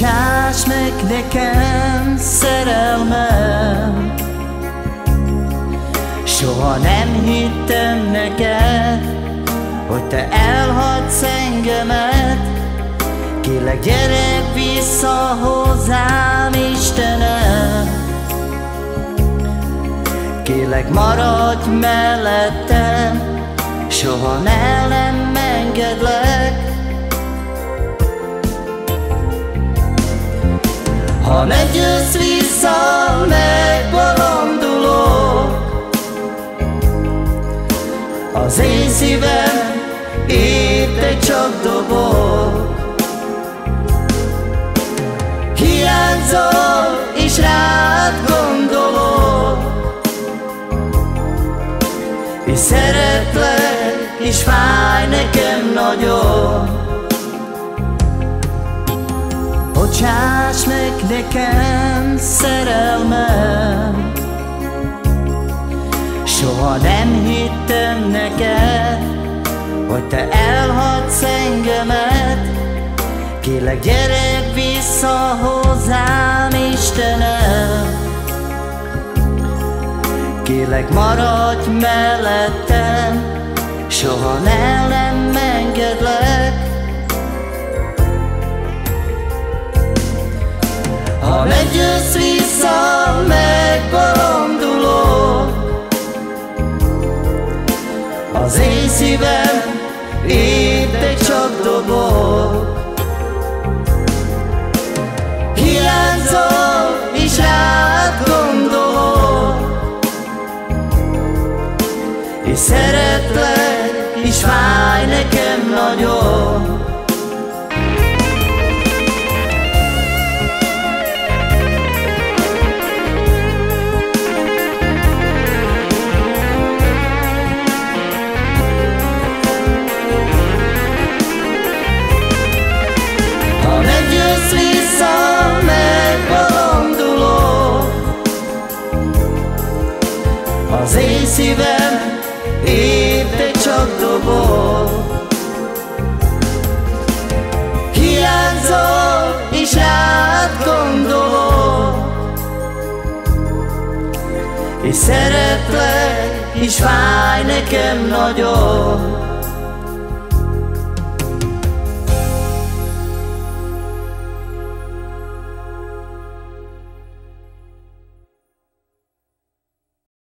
Bocsáss meg nekem szerelmem. Soha nem hittem neked Hogy te elhagysz engemet. Kélek gyere vissza hozzám Istenem. Kélek maradj mellettem Soha ne nem engedlek Ha ne jössz vissza, megbolondulok. Az én szívem itt egy csak dobog. Hiányzol, és rád gondolok. És szeretlek, és fáj nekem nagyon Bocsáss meg nekem szerelmem. Soha nem hittem neked Hogy te elhagysz engemet. Kélek gyere vissza hozzám Istenem. Kélek maradj mellettem Soha ne nem Ha jössz vissza, megbolondulok. Az én szívem egy csak dobog. Hiányzol, és rád gondolok. És szeretlek, és fáj nekem nagyon egy csak dobog. Hiányzol, és rád gondolok. És szeretlek, és fáj nekem nagyon